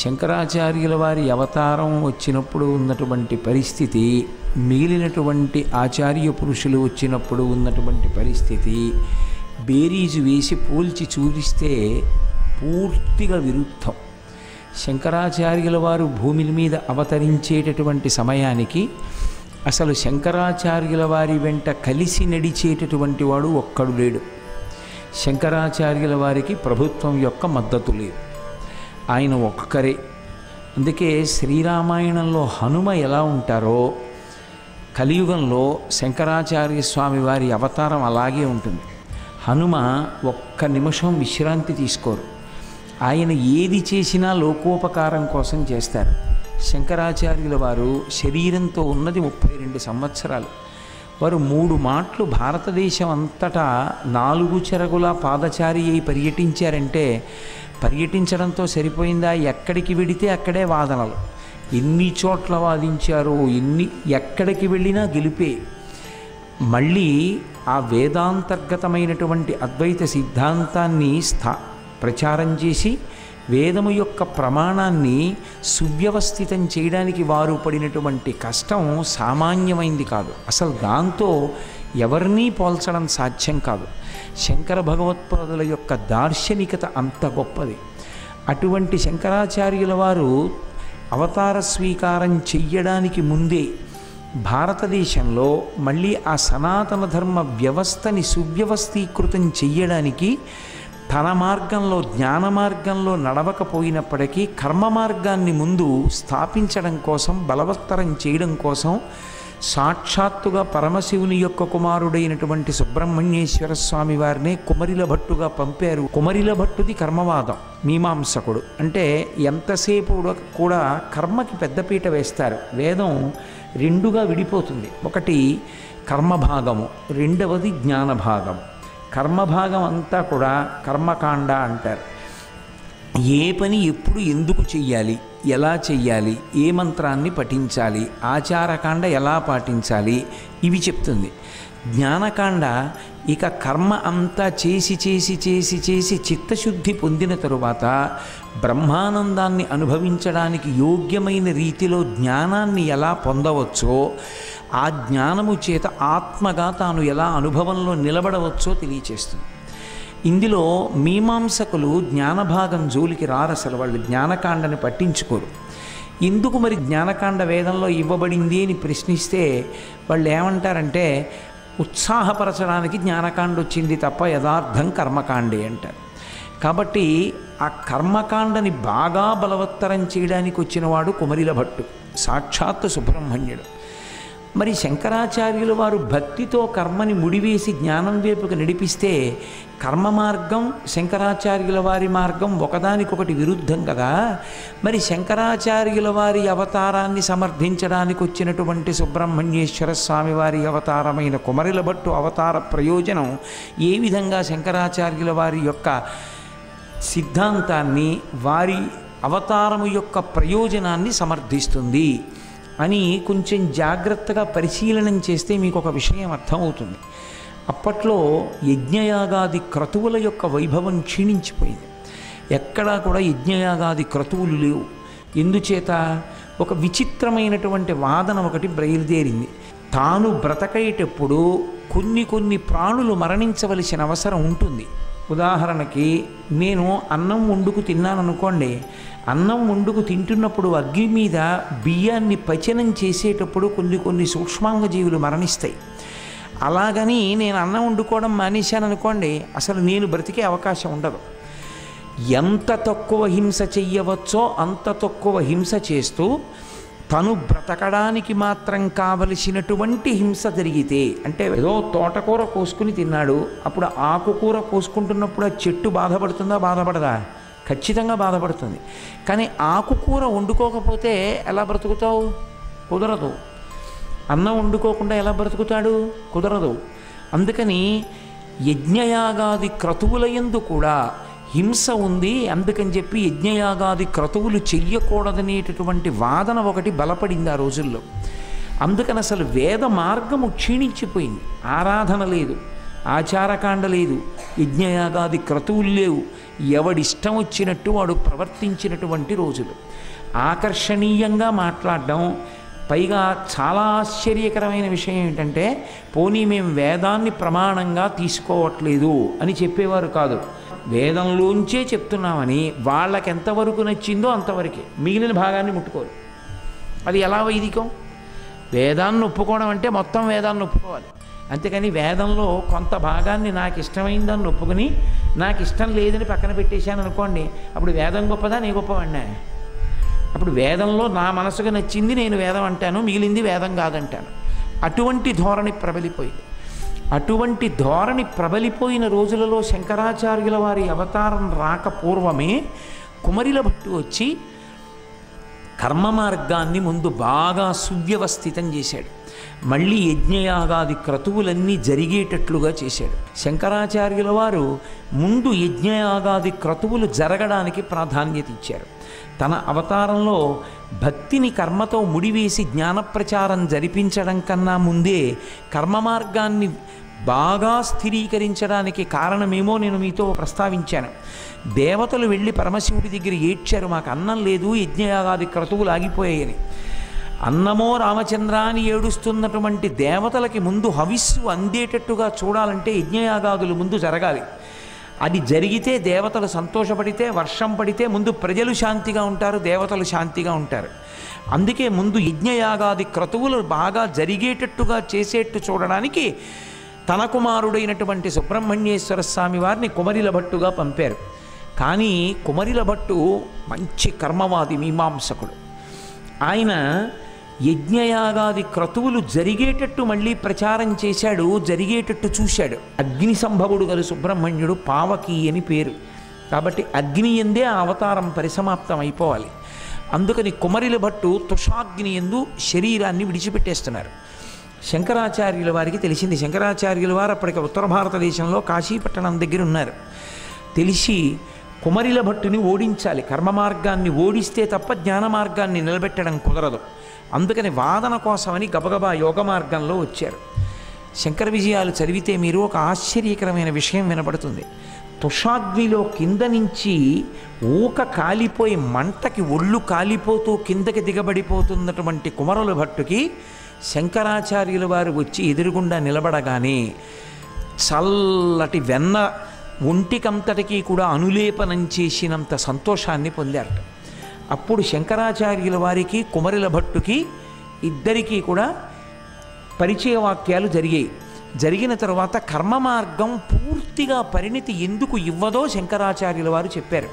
శంకరాచార్యుల వారి అవతారం వచ్చినప్పుడు ఉన్నటువంటి పరిస్థితి మిగిలినటువంటి ఆచార్య పురుషులు వచ్చినప్పుడు ఉన్నటువంటి పరిస్థితి బేరీజు వేసి పోల్చి చూపిస్తే పూర్తిగా విరుద్ధం. శంకరాచార్యుల వారు భూమి మీద అవతరించేటటువంటి సమయానికి అసలు శంకరాచార్యుల వారి వెంట కలిసి నడిచేటటువంటి వాడు ఒక్కడు లేడు. శంకరాచార్యుల వారికి ప్రభుత్వం యొక్క మద్దతు లేదు. ఆయన ఒక్కరే. అందుకే శ్రీరామాయణంలో హనుమ ఎలా ఉంటారో కలియుగంలో శంకరాచార్య స్వామి వారి అవతారం అలాగే ఉంటుంది. హనుమ ఒక్క నిమిషం విశ్రాంతి తీసుకోరు. ఆయన ఏది చేసినా లోకోపకారం కోసం చేస్తారు. శంకరాచార్యుల వారు శరీరంతో ఉన్నది ముప్పై రెండు సంవత్సరాలు. వారు మూడు మాటలు భారతదేశం అంతటా నాలుగు చెరగుల పాదచారి అయి పర్యటించారంటే పర్యటించడంతో సరిపోయిందా? ఎక్కడికి వెడితే అక్కడే వాదనలు. ఎన్ని చోట్ల వాదించారో ఎన్ని ఎక్కడికి వెళ్ళినా గెలిపే. మళ్ళీ ఆ వేదాంతర్గతమైనటువంటి అద్వైత సిద్ధాంతాన్ని స్థా ప్రచారం చేసి వేదము యొక్క ప్రమాణాన్ని సువ్యవస్థితం చేయడానికి వారు పడినటువంటి కష్టం సామాన్యమైంది కాదు. అసలు దాంతో ఎవరినీ పోల్చడం సాధ్యం కాదు. శంకర భగవత్పాదుల యొక్క దార్శనికత అంత గొప్పది. అటువంటి శంకరాచార్యుల వారు అవతార స్వీకారం చెయ్యడానికి ముందే భారతదేశంలో మళ్ళీ ఆ సనాతన ధర్మ వ్యవస్థని సువ్యవస్థీకృతం చెయ్యడానికి తన మార్గంలో జ్ఞాన మార్గంలో నడవకపోయినప్పటికీ కర్మ మార్గాన్ని ముందు స్థాపించడం కోసం బలవత్తరం చేయడం కోసం సాక్షాత్తుగా పరమశివుని యొక్క కుమారుడైనటువంటి సుబ్రహ్మణ్యేశ్వర స్వామి వారినే కుమరిల భట్టుగా పంపారు. కుమరిల భట్టుది కర్మవాదం మీమాంసకుడు. అంటే ఎంతసేపు కూడా కర్మకి పెద్దపీట వేస్తారు. వేదం రెండుగా విడిపోతుంది. ఒకటి కర్మభాగము రెండవది జ్ఞానభాగము. కర్మభాగం అంతా కూడా కర్మకాండ అంటారు. ఏ పని ఎప్పుడు ఎందుకు చెయ్యాలి? ఎలా చెయ్యాలి? ఏ మంత్రాన్ని పఠించాలి? ఆచారకాండ ఎలా పాటించాలి? ఇవి చెప్తుంది. జ్ఞానకాండ ఇక కర్మ అంతా చేసి చేసి చేసి చేసి చిత్తశుద్ధి పొందిన తరువాత బ్రహ్మానందాన్ని అనుభవించడానికి యోగ్యమైన రీతిలో జ్ఞానాన్ని ఎలా పొందవచ్చో ఆ జ్ఞానము చేత ఆత్మగా తాను ఎలా అనుభవంలో నిలబడవచ్చో తెలియచేస్తుంది. ఇందులో మీమాంసకులు జ్ఞానభాగం జోలికి రారు అసలు వాళ్ళు జ్ఞానకాండని పట్టించుకోరు. ఎందుకు మరి జ్ఞానకాండ వేదంలో ఇవ్వబడింది అని ప్రశ్నిస్తే వాళ్ళు ఏమంటారంటే ఉత్సాహపరచడానికి జ్ఞానకాండ వచ్చింది తప్ప యథార్థం కర్మకాండే అంటారు కాబట్టి ఆ కర్మకాండని బాగా బలవత్తరం చేయడానికి వచ్చినవాడు కుమరిల భట్టు సాక్షాత్తు సుబ్రహ్మణ్యుడు. మరి శంకరాచార్యులు వారు భక్తితో కర్మని ముడివేసి జ్ఞానం వైపుకు నడిపిస్తే కర్మ మార్గం శంకరాచార్యుల వారి మార్గం ఒకదానికొకటి విరుద్ధం కదా. మరి శంకరాచార్యుల వారి అవతారాన్ని సమర్థించడానికి వచ్చినటువంటి సుబ్రహ్మణ్యేశ్వర స్వామి వారి అవతారమైన కుమరిల భట్టు అవతార ప్రయోజనం ఏ విధంగా శంకరాచార్యుల వారి యొక్క సిద్ధాంతాన్ని వారి అవతారము యొక్క ప్రయోజనాన్ని సమర్థిస్తుంది? అని కొంచెం జాగ్రత్తగా పరిశీలనం చేస్తే మీకు ఒక విషయం అర్థమవుతుంది. అప్పట్లో యజ్ఞయాగాది క్రతువుల యొక్క వైభవం క్షీణించిపోయింది. ఎక్కడా కూడా యజ్ఞయాగాది క్రతువులు లేవు. ఎందుచేత? ఒక విచిత్రమైనటువంటి వాదన ఒకటి బయలుదేరింది. తాను బ్రతకేటప్పుడు కొన్ని కొన్ని ప్రాణులు మరణించవలసిన అవసరం ఉంటుంది. ఉదాహరణకి నేను అన్నం వండుకు తిన్నాను అనుకోండి అన్నం వండుకు తింటున్నప్పుడు అగ్గి మీద బియ్యాన్ని పచనం చేసేటప్పుడు కొన్ని కొన్ని సూక్ష్మాంగజీవులు మరణిస్తాయి. అలాగని నేను అన్నం వండుకోవడం మానేశాను అనుకోండి అసలు నేను బ్రతికే అవకాశం ఉండదు. ఎంత తక్కువ హింస చెయ్యవచ్చో అంత తక్కువ హింస చేస్తూ తను బ్రతకడానికి మాత్రం కావలసినటువంటి హింస జరిగితే అంటే ఏదో తోటకూర కోసుకుని తిన్నాడు అప్పుడు ఆకుకూర కోసుకుంటున్నప్పుడు ఆ చెట్టు బాధపడుతుందా బాధపడదా? ఖచ్చితంగా బాధపడుతుంది. కానీ ఆకుకూర వండుకోకపోతే ఎలా బ్రతుకుతావు? కుదరదు. అన్నం వండుకోకుండా ఎలా బ్రతుకుతాడు? కుదరదు. అందుకని యజ్ఞయాగాది క్రతువులయందు కూడా హింస ఉంది అందుకని చెప్పి యజ్ఞయాగాది క్రతువులు చెయ్యకూడదనేటటువంటి వాదన ఒకటి బలపడింది ఆ రోజుల్లో. అందుకని అసలు వేద మార్గము క్షీణించిపోయింది. ఆరాధన లేదు ఆచారకాండ లేదు యజ్ఞయాగాది క్రతువులు లేవు. ఎవడిష్టం వచ్చినట్టు వాడు ప్రవర్తించినటువంటి రోజులు. ఆకర్షణీయంగా మాట్లాడడం పైగా చాలా ఆశ్చర్యకరమైన విషయం ఏంటంటే పోనీ మేము వేదాన్ని ప్రమాణంగా తీసుకోవట్లేదు అని చెప్పేవారు కాదు. వేదంలోంచే చెప్తున్నామని వాళ్ళకి ఎంతవరకు నచ్చిందో అంతవరకే. మిగిలిన భాగాన్ని ముట్టుకోరు. అది ఎలా వైదికం? వేదాన్ని ఒప్పుకోవడం అంటే మొత్తం వేదాన్ని ఒప్పుకోవాలి. అంతేకాని వేదంలో కొంత భాగాన్ని నాకు ఇష్టమైందని ఒప్పుకుని నాకు ఇష్టం లేదని పక్కన పెట్టేశాను అనుకోండి అప్పుడు వేదం గొప్పదా? నీ గొప్పవాడినా? అప్పుడు వేదంలో నా మనసుకు నచ్చింది నేను వేదం అంటాను మిగిలింది వేదం కాదంటాను. అటువంటి ధోరణి ప్రబలిపోయింది. అటువంటి ధోరణి ప్రబలిపోయిన రోజులలో శంకరాచార్యుల వారి అవతారం రాక పూర్వమే కుమరిల భట్టు వచ్చి కర్మ మార్గాన్ని ముందు బాగా సువ్యవస్థితం చేశాడు. మళ్ళీ యజ్ఞయాగాది క్రతువులన్నీ జరిగేటట్లుగా చేశాడు. శంకరాచార్యుల వారు ముందు యజ్ఞయాగాది క్రతువులు జరగడానికి ప్రాధాన్యత ఇచ్చారు. తన అవతారంలో భక్తిని కర్మతో ముడివేసి జ్ఞానప్రచారం జరిపించడం కన్నా ముందే కర్మ మార్గాన్ని బాగా స్థిరీకరించడానికి కారణమేమో నేను మీతో ప్రస్తావించాను. దేవతలు వెళ్ళి పరమశివుడి దగ్గర ఏడ్చారు మాకు అన్నం లేదు యజ్ఞయాగాది క్రతువులు ఆగిపోయాయని. అన్నమో రామచంద్ర అని ఏడుస్తున్నటువంటి దేవతలకి ముందు హవిస్సు అందేటట్టుగా చూడాలంటే యజ్ఞయాగాదులు ముందు జరగాలి. అది జరిగితే దేవతలు సంతోషపడితే వర్షం పడితే ముందు ప్రజలు శాంతిగా ఉంటారు దేవతలు శాంతిగా ఉంటారు. అందుకే ముందు యజ్ఞయాగాది క్రతువులు బాగా జరిగేటట్టుగా చేసేట్టు చూడడానికి తన కుమారుడైనటువంటి సుబ్రహ్మణ్యేశ్వర స్వామి వారిని కుమరిల భట్టుగా పంపారు. కానీ కుమరిల భట్టు మంచి కర్మవాది మీమాంసకుడు. ఆయన యజ్ఞయాగాది క్రతువులు జరిగేటట్టు మళ్ళీ ప్రచారం చేశాడు జరిగేటట్టు చూశాడు. అగ్ని సంభవుడు గల సుబ్రహ్మణ్యుడు పావకి అని పేరు. కాబట్టి అగ్ని ఎందే ఆ అవతారం పరిసమాప్తం అయిపోవాలి అందుకని కుమరిల భట్టు తుషాగ్ని ఎందు శరీరాన్ని విడిచిపెట్టేస్తున్నారు. శంకరాచార్యుల వారికి తెలిసింది. శంకరాచార్యుల వారు అప్పటికి ఉత్తర భారతదేశంలో కాశీపట్టణం దగ్గర ఉన్నారు తెలిసి కుమరిల భట్టుని ఓడించాలి. కర్మ మార్గాన్ని ఓడిస్తే తప్ప జ్ఞాన మార్గాన్ని నిలబెట్టడం కుదరదు. అందుకని వాదన కోసమని గబగబా యోగ మార్గంలో వచ్చారు. శంకర విజయాలు చదివితే మీరు ఒక ఆశ్చర్యకరమైన విషయం వినపడుతుంది తుషాగ్నిలో కింద నుంచి ఊక కాలిపోయి మంటకి ఒళ్ళు కాలిపోతూ కిందకి దిగబడిపోతున్నటువంటి కుమరుల భట్టుకి శంకరాచార్యుల వారు వచ్చి ఎదురుగుండా నిలబడగానే చల్లటి వెన్న ఒంటికంతటికి కూడా అనులేపనం చేసినంత సంతోషాన్ని పొందారట అప్పుడు శంకరాచార్యుల వారికి కుమరిల భట్టుకి ఇద్దరికీ కూడా పరిచయ వాక్యాలు జరిగాయి. జరిగిన తర్వాత కర్మ మార్గం పూర్తిగా పరిణితి ఎందుకు ఇవ్వదో శంకరాచార్యుల వారు చెప్పారు.